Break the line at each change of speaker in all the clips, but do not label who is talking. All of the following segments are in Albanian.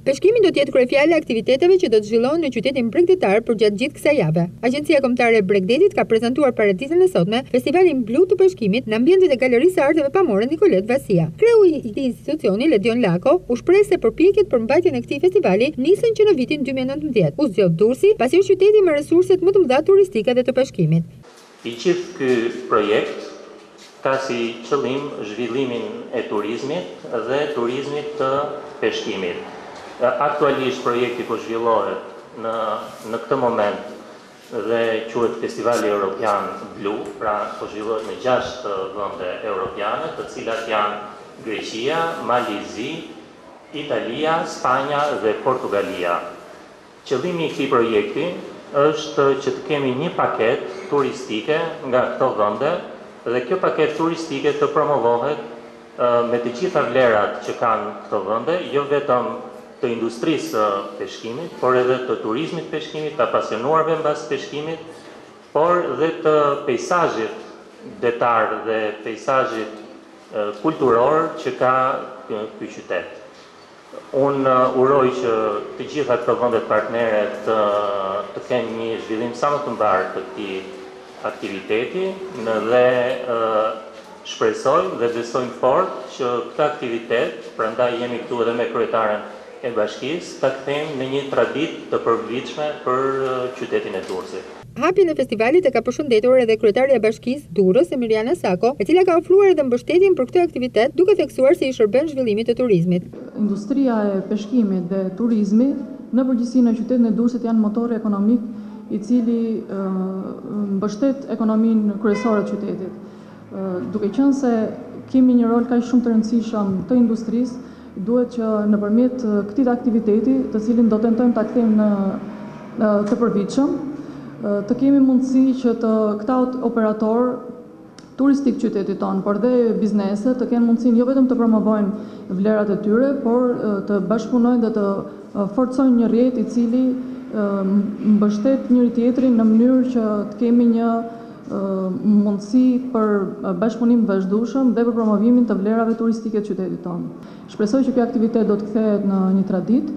Peshkimi do të jetë kryefjala e aktiviteteve që do të zhvillohen në qytetin bregdetar përgjatë gjithë kësaj jave. Agjencia Kombëtare e Bregdetit ka prezantuar paraditen e sotme Festivalin Blu të Peshkimit në ambientet e Galerisë së Arteve Pamore Nikolet Vasia. Kreu i këtij institucioni, Ledion Lako, u shpreh se përpjekjet për mbajtjen e këtij festivali nisën që në vitin dy mijë e nëntëmbëdhjetë. U zgjodh Durrësi, pasi është qyteti me resurset më të mëdha turistike dhe të peshkimit.
I gjithë ky projekt ka si qëllim zhvillimin e turizmit dhe turizmit të peshkimit. Aktualisht projekti po zhvillohet në këtë moment dhe quhet Festivali Europian Blu, pra po zhvillohet me gjashtë vende europiane, të cilat janë Greqia, Mali i Zi, Italia, Spanja dhe Portugalia. Qëllimi i këtij projekti është që të kemi një paketë turistike nga këto vende dhe kjo paketë turistike të promovohet me të gjitha vlerat që kanë këto vende, jo vetëm të industrisë së peshkimit, por edhe të turizmit të peshkimit, të apasionuarve mbas peshkimit, por dhe të peisazhit detar dhe peisazhit kulturor që ka ky qytet. Unë uroj që të gjitha këto vendet partnere të kenë një zhvillim sa më të mbarë të këtij aktiviteti dhe shpresojmë dhe besojmë fort që këtë aktivitet, prandaj jemi këtu edhe me kryetaren e bashkisë, ta kthejmë në një traditë të përvitshme për qytetin e Durrësit.
Hapjen e festivalit e ka përshëndetur edhe kryetarja e Bashkisë Durrës, Emiriana Sako, e cila ka ofruar edhe mbështetjen për këtë aktivitet, duke theksuar se i shërben zhvillimit të turizmit.
Industria e peshkimit dhe turizmi në përgjithësi në qytetin e Durrësit janë motori ekonomik i cili mbështet ekonominë kryesore të qytetit. Duke qenë se kemi një rol kaq shumë të rëndësishëm të industrisë, duhet që nëpërmjet këtij aktiviteti, të cilin do tentojmë ta kthejmë në të përvitshëm, të kemi mundësi që të këta operatorë turistikë qytetit tonë, por dhe bizneset të kenë mundësinë jo vetëm të promovojnë vlerat e tyre, por të bashkëpunojnë dhe të forcojnë një rrjet i cili mbështet njëri-tjetrin në mënyrë që të kemi një mundësi për bashkëpunim të vazhdueshëm dhe për promovimin të vlerave turistike të qytetit tonë. Shpresoj që kjo aktivitet do të kthehet në një traditë,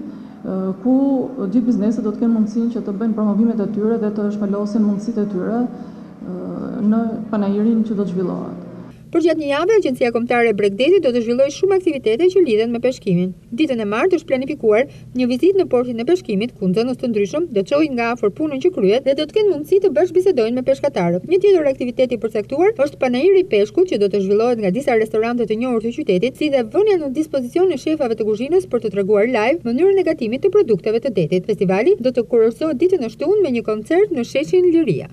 ku gjithë bizneset do të kenë mundësinë që të bëjnë promovimet e tyre dhe të shpalosin mundësitë e tyre në panairin që do të zhvillohet.
Përgjatë një jave, Agjencia Kombëtare e Bregdetit do të zhvillojë shumë aktivitete që lidhen me peshkimin. Ditën e martë është planifikuar një vizitë në portin e peshkimit, ku nxënës të ndryshëm do të shohin nga afër punën që kryhet dhe do të kenë mundësi të bashkëbisedojnë me peshkatarët. Një tjetër aktivitet i përcaktuar është panairi i peshkut që do të zhvillohet nga disa restorante të njohur të qytetit, si dhe vënia në dispozicion e shefave të kuzhinës për të treguar live mënyrën e gatimit të produkteve të detit. Festivali do të kurorëzohet ditën e shtunë me një koncert në sheshin Iliria.